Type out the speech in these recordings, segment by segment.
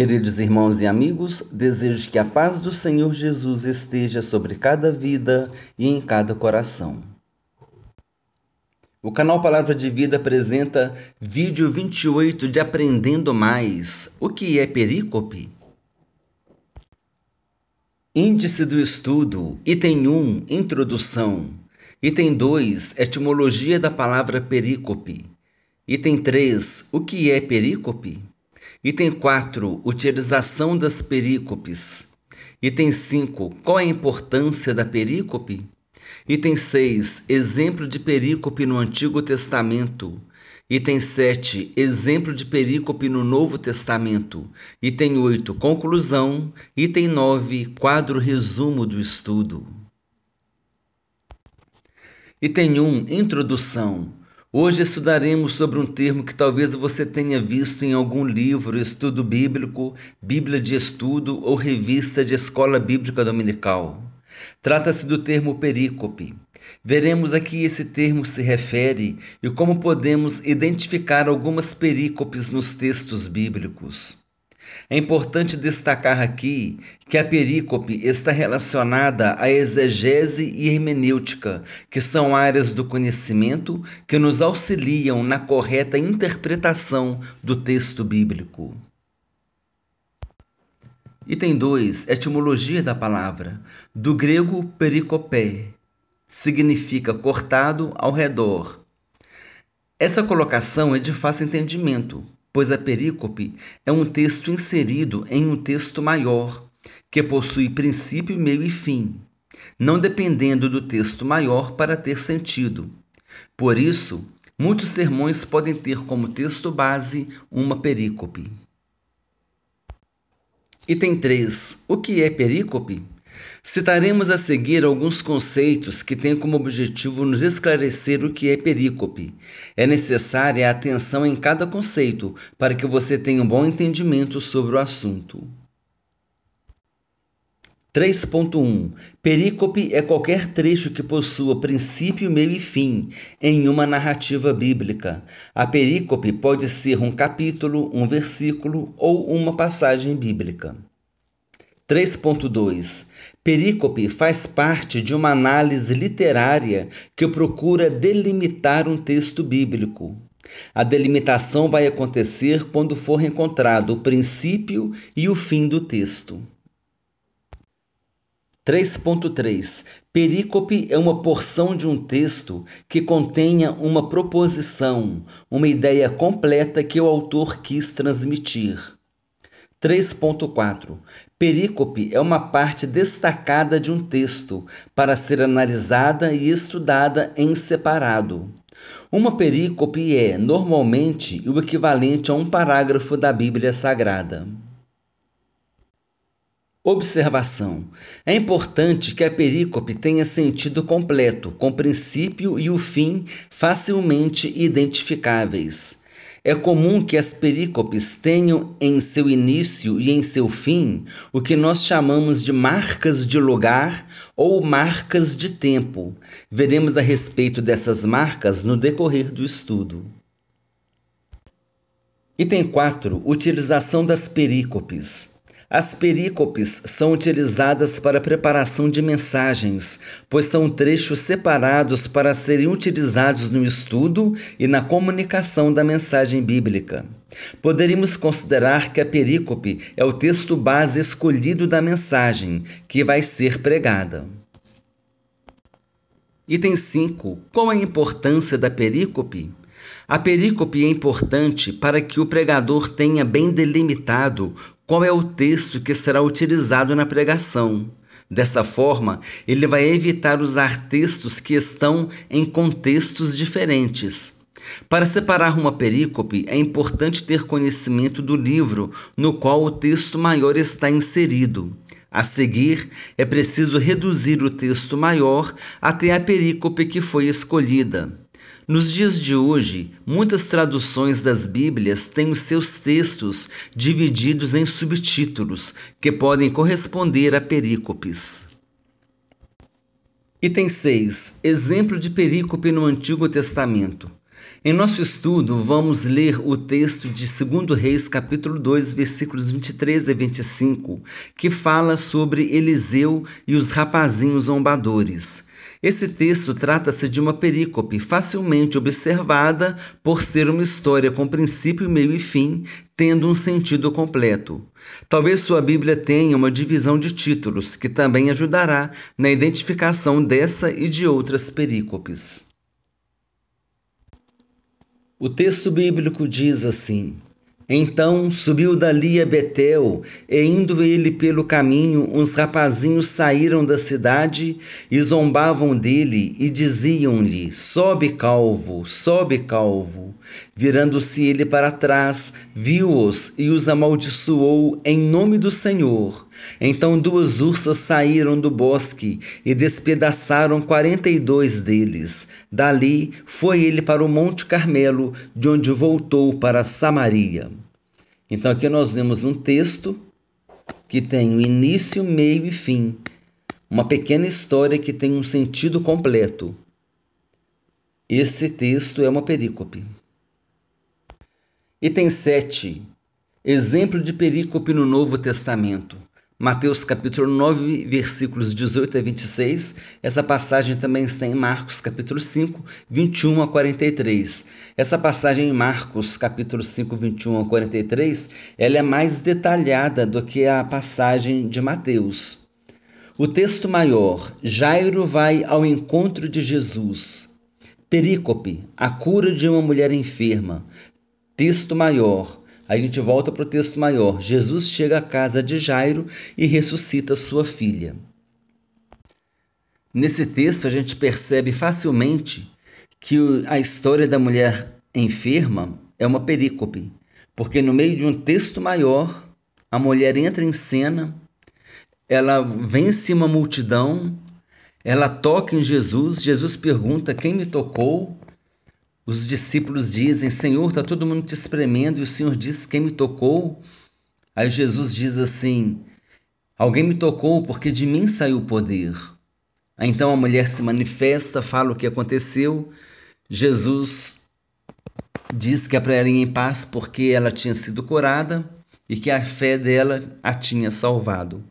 Queridos irmãos e amigos, desejo que a paz do Senhor Jesus esteja sobre cada vida e em cada coração. O canal Palavra de Vida apresenta vídeo 28 de Aprendendo Mais. O que é perícope? Índice do estudo, item 1, introdução. Item 2, etimologia da palavra perícope. Item 3, o que é perícope? Item 4, utilização das perícopes. Item 5, qual a importância da perícope? Item 6. Exemplo de perícope no Antigo Testamento. Item 7. Exemplo de perícope no Novo Testamento. Item 8. Conclusão. Item 9. Quadro resumo do estudo. Item 1. Introdução. Hoje estudaremos sobre um termo que talvez você tenha visto em algum livro, estudo bíblico, Bíblia de estudo ou revista de escola bíblica dominical. Trata-se do termo perícope. Veremos a que esse termo se refere e como podemos identificar algumas perícopes nos textos bíblicos. É importante destacar aqui que a perícope está relacionada à exegese e hermenêutica, que são áreas do conhecimento que nos auxiliam na correta interpretação do texto bíblico. Item 2. Etimologia da palavra. Do grego pericopé. Significa cortado ao redor. Essa colocação é de fácil entendimento, pois a perícope é um texto inserido em um texto maior, que possui princípio, meio e fim, não dependendo do texto maior para ter sentido. Por isso, muitos sermões podem ter como texto base uma perícope. Item 3. O que é perícope? Citaremos a seguir alguns conceitos que têm como objetivo nos esclarecer o que é perícope. É necessária a atenção em cada conceito para que você tenha um bom entendimento sobre o assunto. 3.1 Perícope é qualquer trecho que possua princípio, meio e fim em uma narrativa bíblica. A perícope pode ser um capítulo, um versículo ou uma passagem bíblica. 3.2 Perícope faz parte de uma análise literária que procura delimitar um texto bíblico. A delimitação vai acontecer quando for encontrado o princípio e o fim do texto. 3.3 Perícope é uma porção de um texto que contenha uma proposição, uma ideia completa que o autor quis transmitir. 3.4 Perícope é uma parte destacada de um texto para ser analisada e estudada em separado. Uma perícope é, normalmente, o equivalente a um parágrafo da Bíblia Sagrada. Observação: é importante que a perícope tenha sentido completo, com princípio e o fim facilmente identificáveis. É comum que as perícopes tenham em seu início e em seu fim o que nós chamamos de marcas de lugar ou marcas de tempo. Veremos a respeito dessas marcas no decorrer do estudo. Item 4: Utilização das perícopes. As perícopes são utilizadas para a preparação de mensagens, pois são trechos separados para serem utilizados no estudo e na comunicação da mensagem bíblica. Poderíamos considerar que a perícope é o texto base escolhido da mensagem que vai ser pregada. Item 5. Qual a importância da perícope? A perícope é importante para que o pregador tenha bem delimitado qual é o texto que será utilizado na pregação. Dessa forma, ele vai evitar usar textos que estão em contextos diferentes. Para separar uma perícope, é importante ter conhecimento do livro no qual o texto maior está inserido. A seguir, é preciso reduzir o texto maior até a perícope que foi escolhida. Nos dias de hoje, muitas traduções das Bíblias têm os seus textos divididos em subtítulos, que podem corresponder a perícopes. Item 6. Exemplo de perícope no Antigo Testamento. Em nosso estudo, vamos ler o texto de 2 Reis, capítulo 2, versículos 23 a 25, que fala sobre Eliseu e os rapazinhos zombadores. Esse texto trata-se de uma perícope facilmente observada por ser uma história com princípio, meio e fim, tendo um sentido completo. Talvez sua Bíblia tenha uma divisão de títulos que também ajudará na identificação dessa e de outras perícopes. O texto bíblico diz assim: Então subiu dali a Betel, e indo ele pelo caminho, uns rapazinhos saíram da cidade e zombavam dele e diziam-lhe: Sobe, calvo, sobe, calvo. Virando-se ele para trás, viu-os e os amaldiçoou em nome do Senhor. Então duas ursas saíram do bosque e despedaçaram quarenta e dois deles. Dali foi ele para o Monte Carmelo, de onde voltou para Samaria. Então aqui nós vemos um texto que tem um início, meio e fim. Uma pequena história que tem um sentido completo. Esse texto é uma perícope. Item 7. Exemplo de perícope no Novo Testamento. Mateus capítulo 9, versículos 18 a 26. Essa passagem também está em Marcos capítulo 5, 21 a 43. Essa passagem em Marcos capítulo 5, 21 a 43, ela é mais detalhada do que a passagem de Mateus. O texto maior, Jairo vai ao encontro de Jesus. Perícope, a cura de uma mulher enferma texto maior. A gente volta para o texto maior. Jesus chega à casa de Jairo e ressuscita sua filha. Nesse texto, a gente percebe facilmente que a história da mulher enferma é uma perícope, porque no meio de um texto maior, a mulher entra em cena, ela vence uma multidão, ela toca em Jesus, Jesus pergunta quem me tocou, os discípulos dizem: Senhor, está todo mundo te espremendo, e o Senhor diz: Quem me tocou? Aí Jesus diz assim: Alguém me tocou porque de mim saiu o poder. Então a mulher se manifesta, fala o que aconteceu. Jesus diz que é para ela ir em paz porque ela tinha sido curada e que a fé dela a tinha salvado.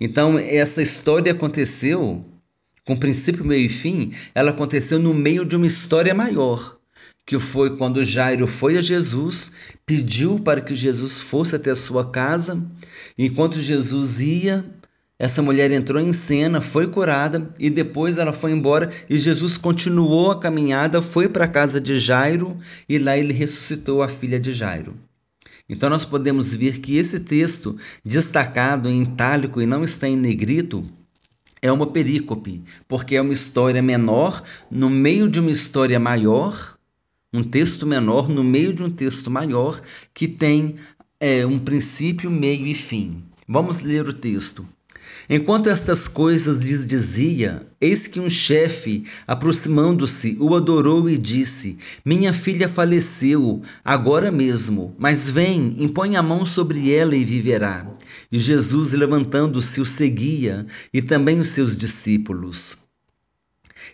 Então, essa história aconteceu com princípio, meio e fim, ela aconteceu no meio de uma história maior que foi quando Jairo foi a Jesus, pediu para que Jesus fosse até a sua casa. Enquanto Jesus ia, essa mulher entrou em cena, foi curada e depois ela foi embora e Jesus continuou a caminhada, foi para a casa de Jairo e lá ele ressuscitou a filha de Jairo. Então nós podemos ver que esse texto, destacado em itálico e não está em negrito, é uma perícope, porque é uma história menor no meio de uma história maior um texto menor no meio de um texto maior que tem é, um princípio, meio e fim. Vamos ler o texto. Enquanto estas coisas lhes dizia, eis que um chefe, aproximando-se, o adorou e disse: Minha filha faleceu agora mesmo, mas vem, impõe a mão sobre ela e viverá. E Jesus, levantando-se, o seguia, e também os seus discípulos.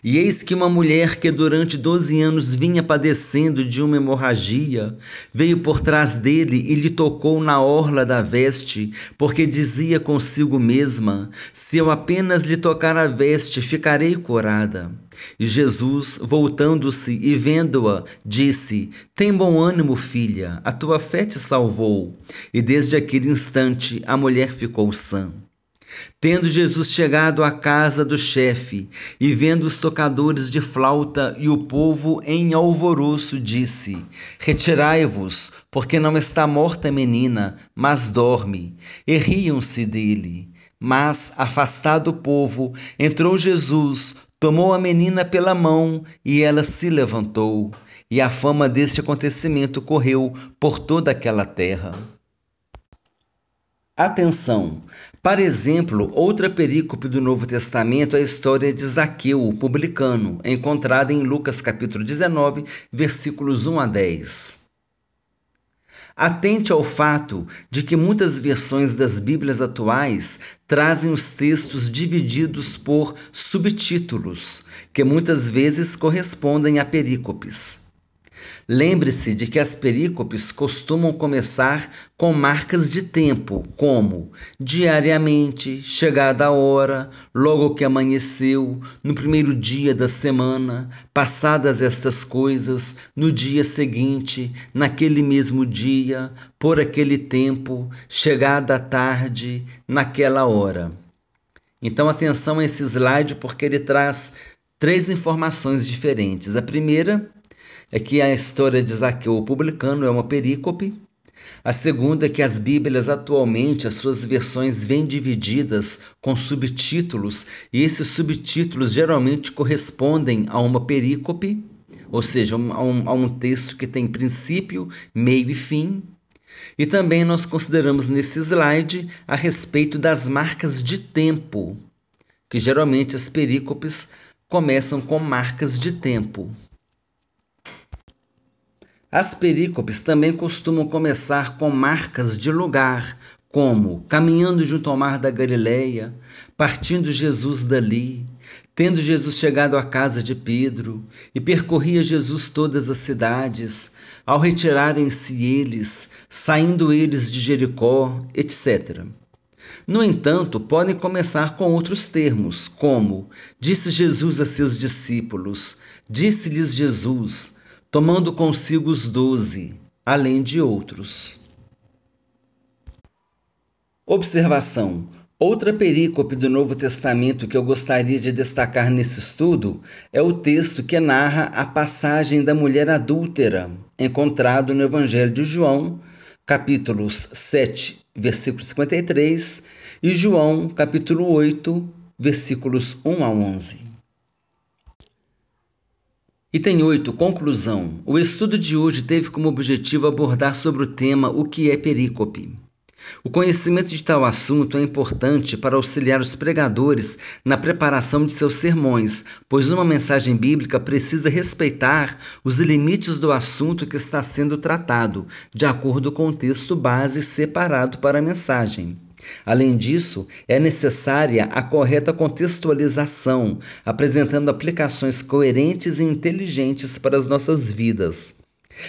E eis que uma mulher que durante doze anos vinha padecendo de uma hemorragia veio por trás dele e lhe tocou na orla da veste, porque dizia consigo mesma: Se eu apenas lhe tocar a veste, ficarei curada. E Jesus, voltando-se e vendo-a, disse: Tem bom ânimo, filha, a tua fé te salvou. E desde aquele instante a mulher ficou sã. Tendo Jesus chegado à casa do chefe e vendo os tocadores de flauta e o povo em alvoroço, disse: Retirai-vos, porque não está morta a menina, mas dorme. E riam-se dele. Mas, afastado o povo, entrou Jesus, tomou a menina pela mão e ela se levantou. E a fama deste acontecimento correu por toda aquela terra. Atenção! Para exemplo, outra perícope do Novo Testamento é a história de Zaqueu, o publicano, encontrada em Lucas capítulo 19, versículos 1 a 10. Atente ao fato de que muitas versões das Bíblias atuais trazem os textos divididos por subtítulos, que muitas vezes correspondem a perícopes. Lembre-se de que as perícopes costumam começar com marcas de tempo, como diariamente, chegada a hora, logo que amanheceu, no primeiro dia da semana, passadas estas coisas, no dia seguinte, naquele mesmo dia, por aquele tempo, chegada a tarde, naquela hora. Então, atenção a esse slide, porque ele traz três informações diferentes. A primeira é que a história de Zaqueu o publicano é uma perícope. A segunda é que as Bíblias atualmente, as suas versões vêm divididas com subtítulos, e esses subtítulos geralmente correspondem a uma perícope, ou seja, a um, a um texto que tem princípio, meio e fim. E também nós consideramos nesse slide a respeito das marcas de tempo, que geralmente as perícopes começam com marcas de tempo. As perícopes também costumam começar com marcas de lugar, como caminhando junto ao mar da Galileia, partindo Jesus dali, tendo Jesus chegado à casa de Pedro, e percorria Jesus todas as cidades, ao retirarem-se eles, saindo eles de Jericó, etc. No entanto, podem começar com outros termos, como: Disse Jesus a seus discípulos, disse-lhes Jesus, tomando consigo os doze, além de outros. Observação: Outra perícope do Novo Testamento que eu gostaria de destacar nesse estudo é o texto que narra a passagem da mulher adúltera, encontrado no Evangelho de João, capítulos 7, versículo 53, e João, capítulo 8, versículos 1 a 11. Item 8. Conclusão. O estudo de hoje teve como objetivo abordar sobre o tema o que é perícope. O conhecimento de tal assunto é importante para auxiliar os pregadores na preparação de seus sermões, pois uma mensagem bíblica precisa respeitar os limites do assunto que está sendo tratado, de acordo com o texto base separado para a mensagem. Além disso, é necessária a correta contextualização, apresentando aplicações coerentes e inteligentes para as nossas vidas.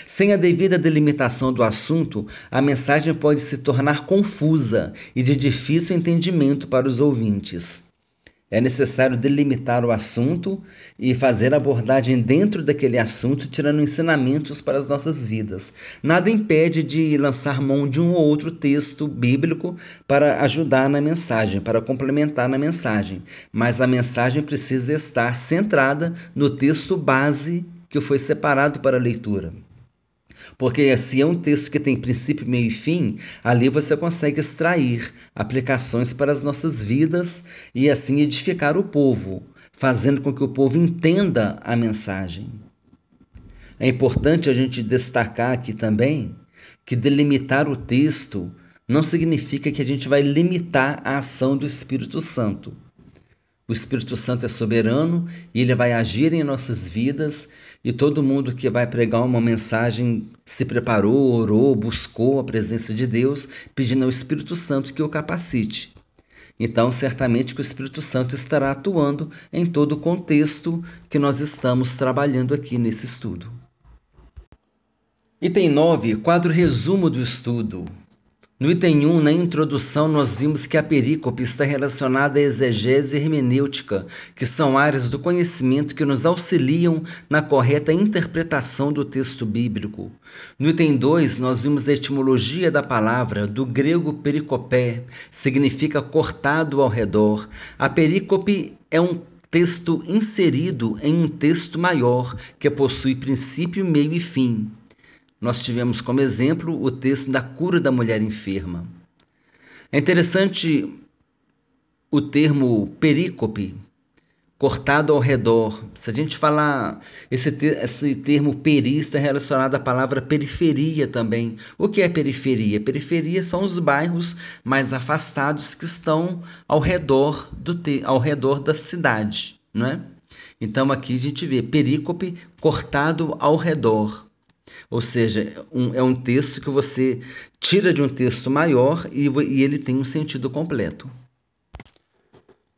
Sem a devida delimitação do assunto, a mensagem pode se tornar confusa e de difícil entendimento para os ouvintes. É necessário delimitar o assunto e fazer abordagem dentro daquele assunto, tirando ensinamentos para as nossas vidas. Nada impede de lançar mão de um ou outro texto bíblico para ajudar na mensagem, para complementar na mensagem, mas a mensagem precisa estar centrada no texto base que foi separado para a leitura. Porque se é um texto que tem princípio, meio e fim, ali você consegue extrair aplicações para as nossas vidas e assim edificar o povo, fazendo com que o povo entenda a mensagem. É importante a gente destacar aqui também que delimitar o texto não significa que a gente vai limitar a ação do Espírito Santo. O Espírito Santo é soberano e ele vai agir em nossas vidas e todo mundo que vai pregar uma mensagem se preparou, orou, buscou a presença de Deus, pedindo ao Espírito Santo que o capacite. Então, certamente que o Espírito Santo estará atuando em todo o contexto que nós estamos trabalhando aqui nesse estudo. Item 9, quadro resumo do estudo. No item 1, na introdução, nós vimos que a perícope está relacionada à exegese hermenêutica, que são áreas do conhecimento que nos auxiliam na correta interpretação do texto bíblico. No item 2, nós vimos a etimologia da palavra, do grego pericopé, significa cortado ao redor. A perícope é um texto inserido em um texto maior, que possui princípio, meio e fim. Nós tivemos como exemplo o texto da cura da mulher enferma. É interessante o termo perícope, cortado ao redor. Se a gente falar, esse, esse termo peri está relacionado à palavra periferia também. O que é periferia? Periferia são os bairros mais afastados que estão ao redor, do ao redor da cidade, não é? Então aqui a gente vê perícope cortado ao redor. Ou seja, um, é um texto que você tira de um texto maior e, e ele tem um sentido completo.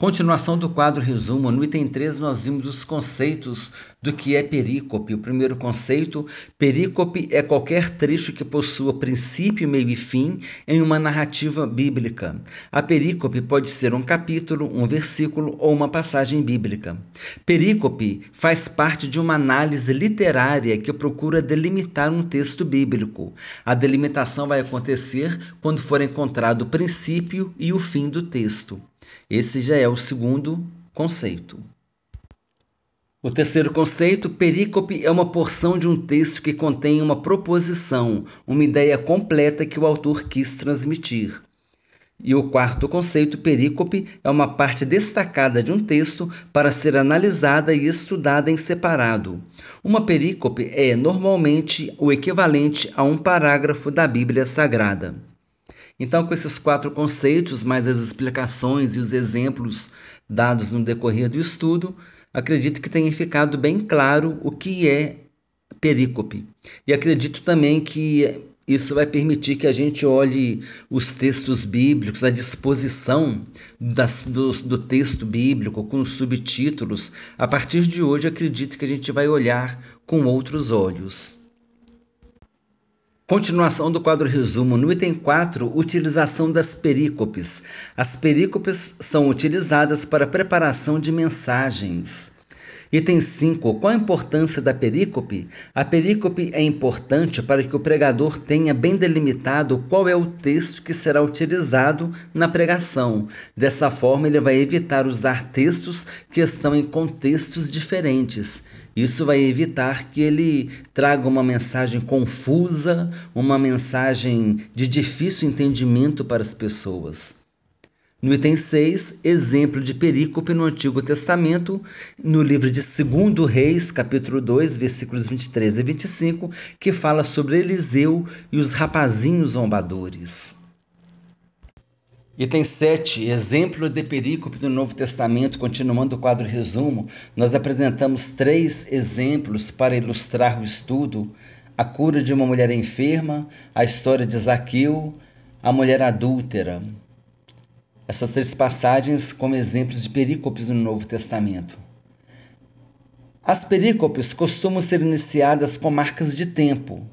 Continuação do quadro resumo. No item 3, nós vimos os conceitos do que é perícope. O primeiro conceito: perícope é qualquer trecho que possua princípio, meio e fim em uma narrativa bíblica. A perícope pode ser um capítulo, um versículo ou uma passagem bíblica. Perícope faz parte de uma análise literária que procura delimitar um texto bíblico. A delimitação vai acontecer quando for encontrado o princípio e o fim do texto. Esse já é o segundo conceito. O terceiro conceito, perícope, é uma porção de um texto que contém uma proposição, uma ideia completa que o autor quis transmitir. E o quarto conceito, perícope, é uma parte destacada de um texto para ser analisada e estudada em separado. Uma perícope é normalmente o equivalente a um parágrafo da Bíblia Sagrada. Então, com esses quatro conceitos, mais as explicações e os exemplos dados no decorrer do estudo, acredito que tenha ficado bem claro o que é perícope. E acredito também que isso vai permitir que a gente olhe os textos bíblicos, a disposição das, do, do texto bíblico com os subtítulos. A partir de hoje, acredito que a gente vai olhar com outros olhos. Continuação do quadro resumo. No item 4, utilização das perícopes. As perícopes são utilizadas para preparação de mensagens. Item 5. Qual a importância da perícope? A perícope é importante para que o pregador tenha bem delimitado qual é o texto que será utilizado na pregação. Dessa forma, ele vai evitar usar textos que estão em contextos diferentes. Isso vai evitar que ele traga uma mensagem confusa, uma mensagem de difícil entendimento para as pessoas. No item 6, exemplo de perícope no Antigo Testamento, no livro de 2 Reis, capítulo 2, versículos 23 e 25, que fala sobre Eliseu e os rapazinhos zombadores. Item 7, exemplo de perícope no Novo Testamento, continuando o quadro resumo, nós apresentamos três exemplos para ilustrar o estudo: a cura de uma mulher enferma, a história de Zaqueu, a mulher adúltera. Essas três passagens como exemplos de perícopes no Novo Testamento. As perícopes costumam ser iniciadas com marcas de tempo,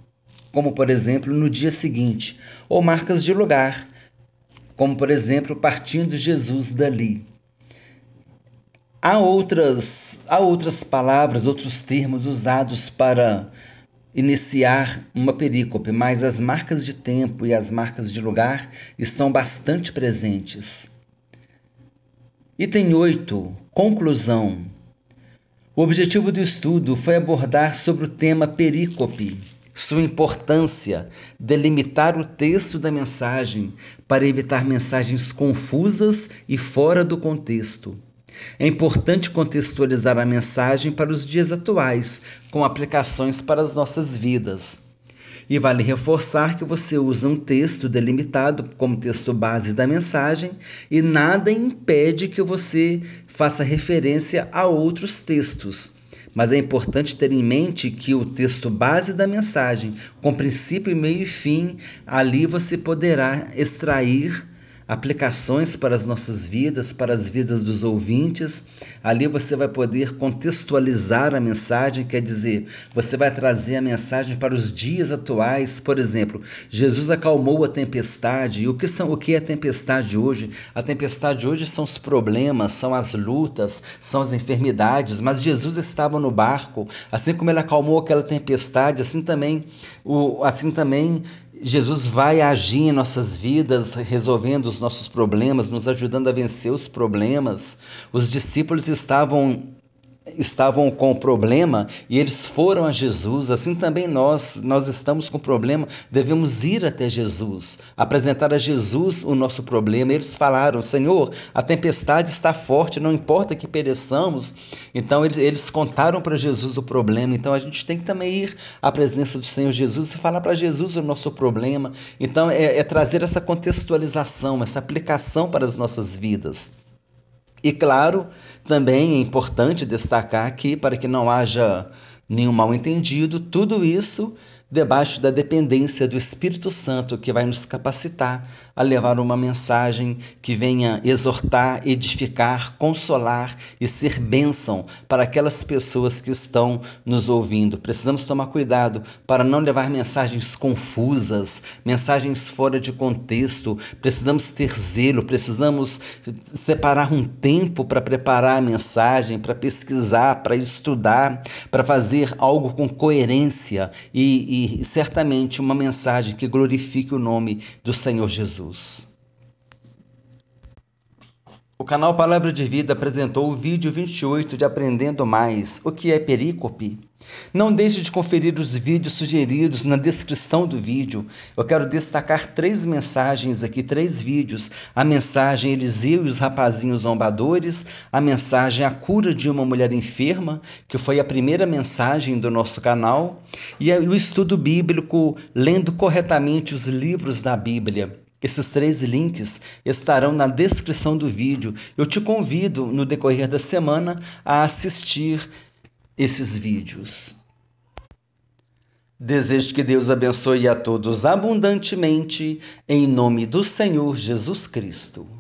como por exemplo no dia seguinte, ou marcas de lugar, como por exemplo partindo Jesus dali. Há outras, há outras palavras, outros termos usados para iniciar uma perícope, mas as marcas de tempo e as marcas de lugar estão bastante presentes. Item 8. Conclusão. O objetivo do estudo foi abordar sobre o tema perícope, sua importância, delimitar o texto da mensagem para evitar mensagens confusas e fora do contexto é importante contextualizar a mensagem para os dias atuais, com aplicações para as nossas vidas. E vale reforçar que você usa um texto delimitado como texto base da mensagem e nada impede que você faça referência a outros textos. Mas é importante ter em mente que o texto base da mensagem, com princípio, meio e fim, ali você poderá extrair aplicações para as nossas vidas, para as vidas dos ouvintes. Ali você vai poder contextualizar a mensagem, quer dizer, você vai trazer a mensagem para os dias atuais. Por exemplo, Jesus acalmou a tempestade. E o que são o que é a tempestade hoje? A tempestade hoje são os problemas, são as lutas, são as enfermidades, mas Jesus estava no barco, assim como ele acalmou aquela tempestade, assim também o assim também Jesus vai agir em nossas vidas, resolvendo os nossos problemas, nos ajudando a vencer os problemas. Os discípulos estavam estavam com problema e eles foram a Jesus, assim também nós, nós estamos com problema, devemos ir até Jesus, apresentar a Jesus o nosso problema. Eles falaram: Senhor, a tempestade está forte, não importa que pereçamos. Então eles, eles contaram para Jesus o problema. Então a gente tem que também ir à presença do Senhor Jesus e falar para Jesus o nosso problema. Então é, é trazer essa contextualização, essa aplicação para as nossas vidas. E claro, também é importante destacar aqui, para que não haja nenhum mal entendido, tudo isso debaixo da dependência do Espírito Santo que vai nos capacitar a levar uma mensagem que venha exortar, edificar, consolar e ser bênção para aquelas pessoas que estão nos ouvindo. Precisamos tomar cuidado para não levar mensagens confusas, mensagens fora de contexto. Precisamos ter zelo, precisamos separar um tempo para preparar a mensagem, para pesquisar, para estudar, para fazer algo com coerência e, e certamente uma mensagem que glorifique o nome do Senhor Jesus. O canal Palavra de Vida apresentou o vídeo 28 de Aprendendo Mais, o que é perícope. Não deixe de conferir os vídeos sugeridos na descrição do vídeo. Eu quero destacar três mensagens aqui, três vídeos. A mensagem Eliseu e os rapazinhos zombadores, a mensagem A cura de uma mulher enferma, que foi a primeira mensagem do nosso canal, e o estudo bíblico lendo corretamente os livros da Bíblia. Esses três links estarão na descrição do vídeo. Eu te convido, no decorrer da semana, a assistir esses vídeos. Desejo que Deus abençoe a todos abundantemente, em nome do Senhor Jesus Cristo.